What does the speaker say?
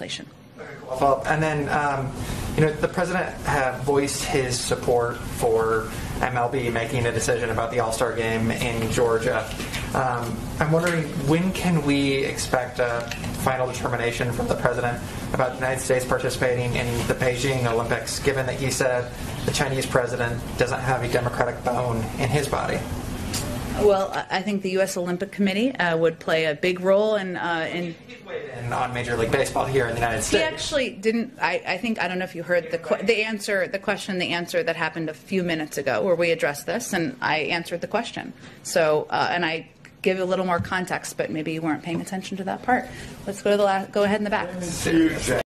legislation. Well, and then, um, you know, the president voiced his support for MLB making a decision about the All Star game in Georgia. Um, I'm wondering when can we expect a final determination from the president about the United States participating in the Beijing Olympics, given that he said the Chinese president doesn't have a democratic bone in his body? Well, I I think the U.S. Olympic Committee uh, would play a big role in, uh, in And on Major League Baseball here in the United States. He States. actually didn't. I, I think I don't know if you heard the que- the answer, the question, the answer that happened a few minutes ago, where we addressed this, and I answered the question. So, uh, and I give a little more context, but maybe you weren't paying attention to that part. Let's go to the la- go ahead in the back.